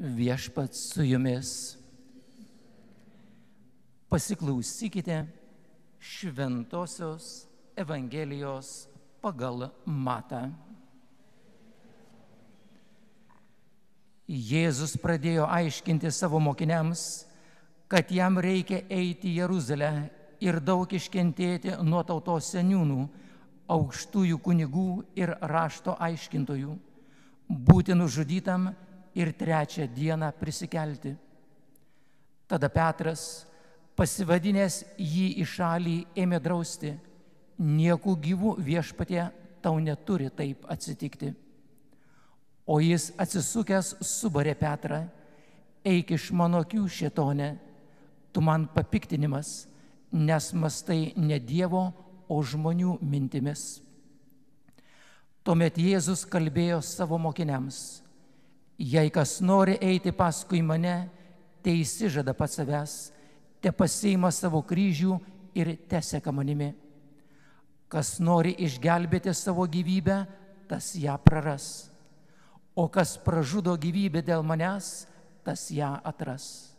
Viešpat su jumis. Pasiklausykite Šventojios Evangelijos pagal Matą. Jėzus pradėjo aiškinti savo mokiniams, kad jam reikia eiti į Jeruzalę ir daug iškentėti nuo tautos seniūnų, aukštųjų kunigų ir rašto aiškintojų, būti nužudytam ir trečią dieną prisikelti. Tada Petras, pasivadinęs jį į šalį, ėmė drausti, nieku gyvų viešpatie tau neturi taip atsitikti. O jis atsisukęs subarė Petrą, eik iš mano akių šėtonė, tu man papiktinimas, nes mastai ne Dievo, o žmonių mintimis. Tuomet Jėzus kalbėjo savo mokiniams, jei kas nori eiti paskui mane, te įsižada pats savęs, te pasiima savo kryžių ir teseka manimi. Kas nori išgelbėti savo gyvybę, tas ją praras o kas pražudo gyvybę dėl manęs, tas ją atras.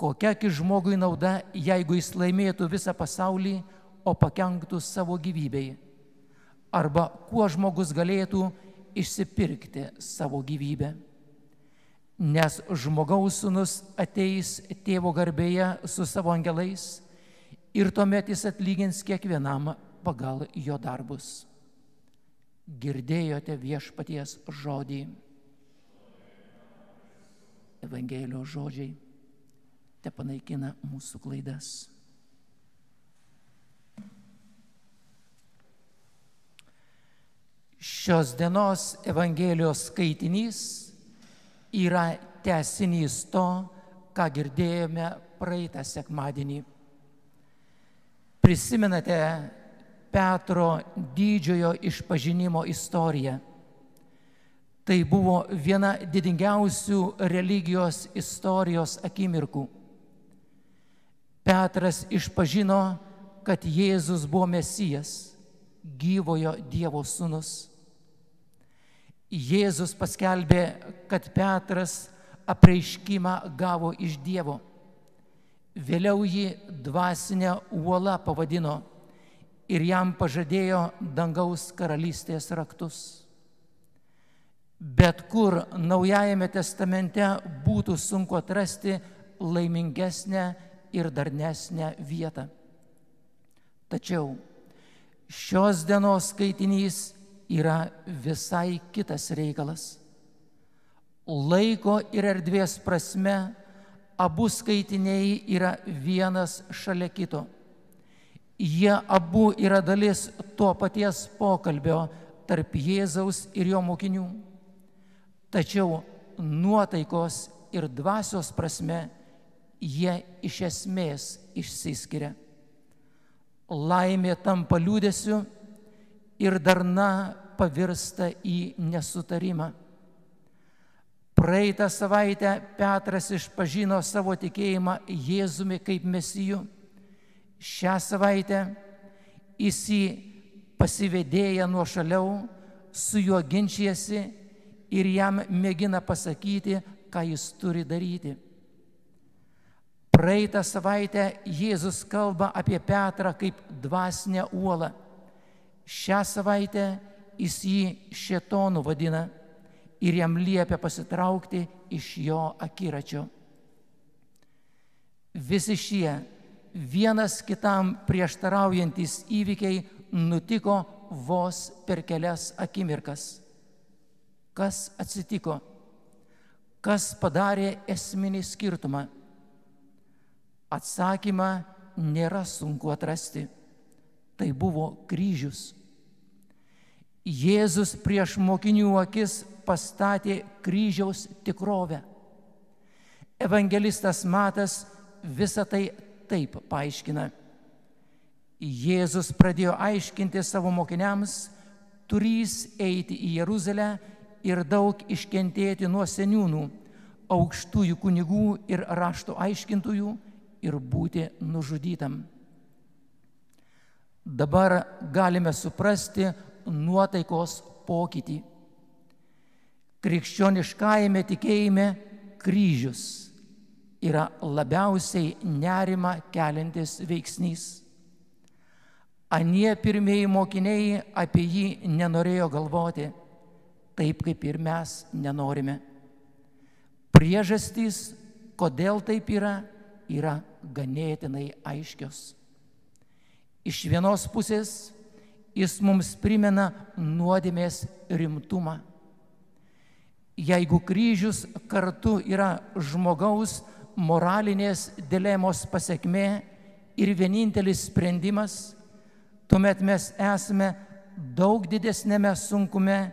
Kokia ki žmogui nauda, jeigu jis laimėtų visą pasaulį, o pakenktų savo gyvybei? Arba kuo žmogus galėtų išsipirkti savo gyvybę? Nes žmogaus sunus ateis tėvo garbėje su savo angelais ir tuomet jis atlygins kiekvienam pagal jo darbus girdėjote viešpaties žodį. Evangelijos žodžiai te panaikina mūsų klaidas. Šios dienos Evangelijos skaitinys yra tesinys to, ką girdėjome praeitą sekmadienį. Prisimenate Petro didžiojo išpažinimo istorija. Tai buvo viena didingiausių religijos istorijos akimirkų. Petras išpažino, kad Jėzus buvo Mesijas, gyvojo Dievo sūnus. Jėzus paskelbė, kad Petras apreiškimą gavo iš Dievo. Vėliau jį dvasinę uolą pavadino ir jam pažadėjo dangaus karalystės raktus. Bet kur Naujajame testamente būtų sunku atrasti laimingesnę ir darnesnę vietą. Tačiau šios dienos skaitinys yra visai kitas reikalas. Laiko ir erdvės prasme abu skaitiniai yra vienas šalia kito Jie abu yra dalis to paties pokalbio tarp Jėzaus ir jo mokinių. Tačiau nuotaikos ir dvasios prasme jie iš esmės išsiskiria. Laimė tampa liūdėsiu ir darna pavirsta į nesutarimą. Praeitą savaitę Petras išpažino savo tikėjimą Jėzumi kaip mesiju Šią savaitę jis į pasivedėję nuo šaliau, su juo ginčijasi ir jam mėgina pasakyti, ką jis turi daryti. Praeitą savaitę Jėzus kalba apie Petrą kaip dvasinę uolą. Šią savaitę jis jį šetonu vadina ir jam liepia pasitraukti iš jo akiračio. Visi šie vienas kitam prieštaraujantis įvykiai nutiko vos per kelias akimirkas. Kas atsitiko? Kas padarė esminį skirtumą? Atsakymą nėra sunku atrasti. Tai buvo kryžius. Jėzus prieš mokinių akis pastatė kryžiaus tikrovę. Evangelistas Matas visą tai taip paaiškina. Jėzus pradėjo aiškinti savo mokiniams, turys eiti į Jeruzalę ir daug iškentėti nuo seniūnų, aukštųjų kunigų ir rašto aiškintojų ir būti nužudytam. Dabar galime suprasti nuotaikos pokytį. Krikščioniškajame tikėjime kryžius yra labiausiai nerima keliantis veiksnys. Anie pirmieji mokiniai apie jį nenorėjo galvoti, taip kaip ir mes nenorime. Priežastys, kodėl taip yra, yra ganėtinai aiškios. Iš vienos pusės jis mums primena nuodėmės rimtumą. Jeigu kryžius kartu yra žmogaus moralinės dilemos pasiekmė ir vienintelis sprendimas, tuomet mes esame daug didesnėme sunkume,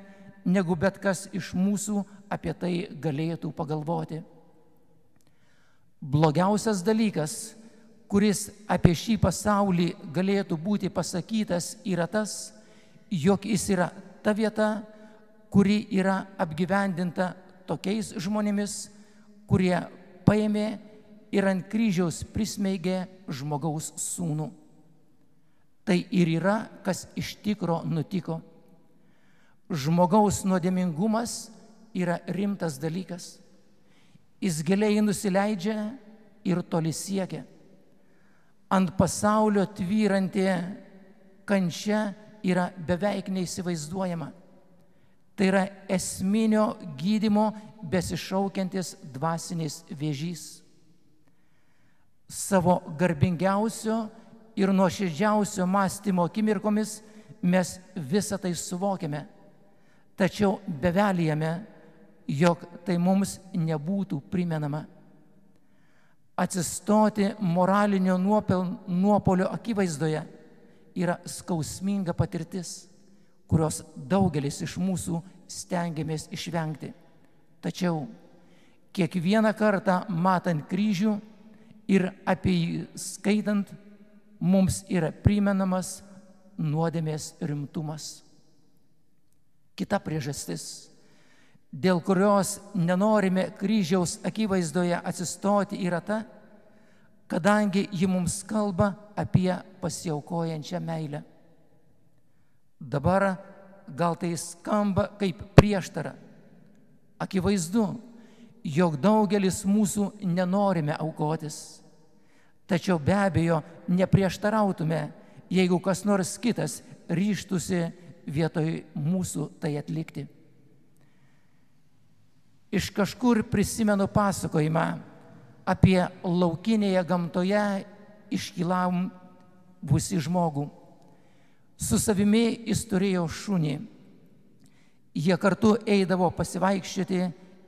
negu bet kas iš mūsų apie tai galėtų pagalvoti. Blogiausias dalykas, kuris apie šį pasaulį galėtų būti pasakytas, yra tas, jog jis yra ta vieta, kuri yra apgyvendinta tokiais žmonėmis, kurie paėmė ir ant kryžiaus prismeigė žmogaus sūnų. Tai ir yra, kas iš tikro nutiko. Žmogaus nuodėmingumas yra rimtas dalykas. Jis giliai nusileidžia ir toli siekia. Ant pasaulio tvyranti kančia yra beveik neįsivaizduojama. Tai yra esminio gydimo besišaukiantis dvasinis vėžys. Savo garbingiausio ir nuoširdžiausio mąstymo akimirkomis mes visą tai suvokiame. Tačiau bevelyjame, jog tai mums nebūtų primenama. Atsistoti moralinio nuopolio akivaizdoje yra skausminga patirtis, kurios daugelis iš mūsų stengiamės išvengti. Tačiau kiekvieną kartą matant kryžių ir apie jį skaitant, mums yra primenamas nuodėmės rimtumas. Kita priežastis, dėl kurios nenorime kryžiaus akivaizdoje atsistoti, yra ta, kadangi ji mums kalba apie pasiaukojančią meilę. Dabar gal tai skamba kaip prieštara. Akivaizdu, jog daugelis mūsų nenorime aukotis Tačiau be abejo neprieštarautume, jeigu kas nors kitas ryštusi vietoj mūsų tai atlikti. Iš kažkur prisimenu pasakojimą apie laukinėje gamtoje iškilavusi žmogų. Su savimi jis turėjo šunį. Jie kartu eidavo pasivaikščioti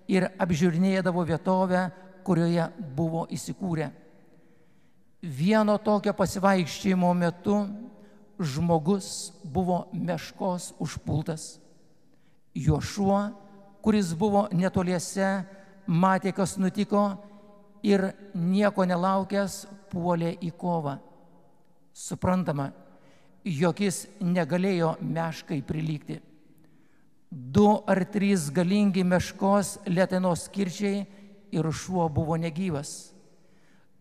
ir apžiūrinėdavo vietovę, kurioje buvo įsikūrę. Vieno tokio pasivaikščiojimo metu žmogus buvo meškos užpultas. Jo šuo, kuris buvo netoliese, matė, kas nutiko ir nieko nelaukęs puolė į kovą. Suprantama, jog jis negalėjo meškai prilygti. Du ar trys galingi meškos lėtenos kirčiai ir šuo buvo negyvas.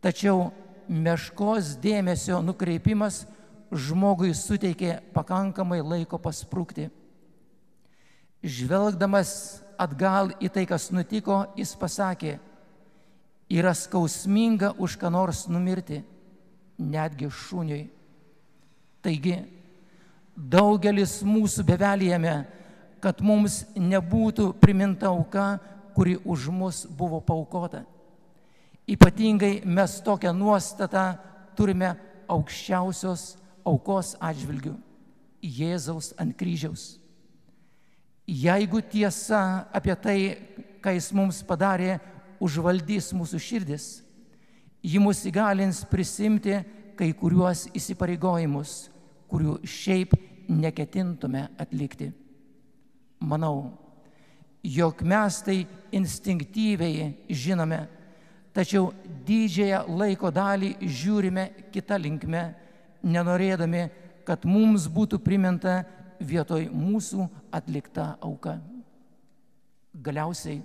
Tačiau meškos dėmesio nukreipimas žmogui suteikė pakankamai laiko pasprūkti. Žvelgdamas atgal į tai, kas nutiko, jis pasakė, yra skausminga už ką nors numirti, netgi šuniui. Taigi, daugelis mūsų bevelyjame, kad mums nebūtų priminta auka, kuri už mus buvo paukota. Ypatingai mes tokią nuostatą turime aukščiausios aukos atžvilgių - Jėzaus ant kryžiaus. Jeigu tiesa apie tai, ką jis mums padarė, užvaldys mūsų širdis, ji mus įgalins prisimti kai kuriuos įsipareigojimus, kurių šiaip neketintume atlikti. Manau, jog mes tai instinktyviai žinome tačiau didžiąją laiko dalį žiūrime kitą linkmę, nenorėdami, kad mums būtų priminta vietoj mūsų atlikta auka. Galiausiai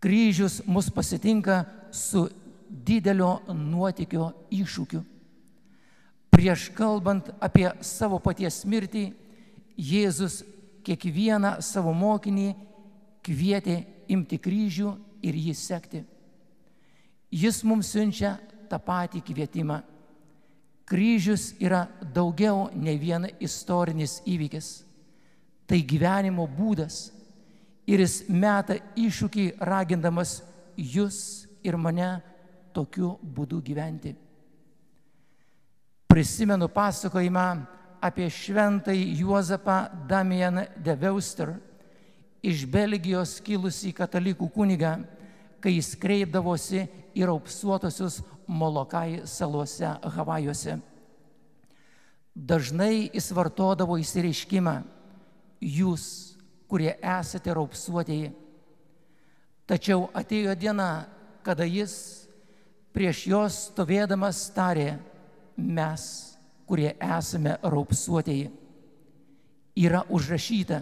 kryžius mus pasitinka su didelio nuotykio iššūkiu. Prieš kalbant apie savo paties mirtį, Jėzus kiekvieną savo mokinį kvietė imti kryžių ir jį sekti. Jis mums siunčia tą patį kvietimą. Kryžius yra daugiau nei vien istorinis įvykis. Tai gyvenimo būdas. Ir jis meta iššūkį ragindamas jūs ir mane tokiu būdu gyventi. Prisimenu pasakojimą apie šventąjį Juozapą Damian de Veuster, iš Belgijos kilusį katalikų kunigą, kai jis kreipdavosi į raupsuotosius Molokai salose Havajuose. Dažnai jis vartodavo įsireiškimą, jūs, kurie esate raupsuotieji. Tačiau atėjo diena, kada jis prieš jos stovėdamas tarė, mes, kurie esame raupsuotieji. Yra užrašyta,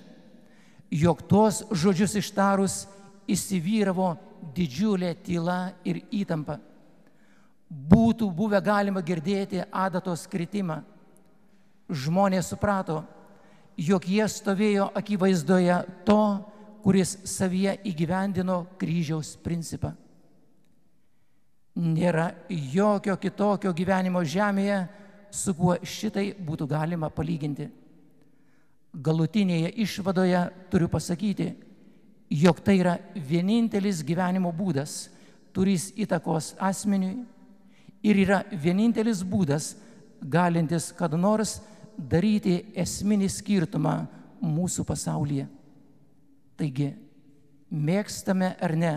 jog tos žodžius ištarus įsivyravo didžiulė tyla ir įtampa. Būtų buvę galima girdėti adatos kritimą. Žmonės suprato, jog jie stovėjo akivaizdoje to, kuris savyje įgyvendino kryžiaus principą. Nėra jokio kitokio gyvenimo žemėje, su kuo šitai būtų galima palyginti. Galutinėje išvadoje turiu pasakyti, jog tai yra vienintelis gyvenimo būdas, turis įtakos asmeniui ir yra vienintelis būdas, galintis kada nors daryti esminį skirtumą mūsų pasaulyje. Taigi, mėgstame ar ne,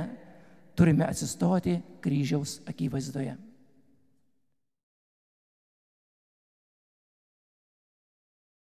turime atsistoti kryžiaus akivaizdoje.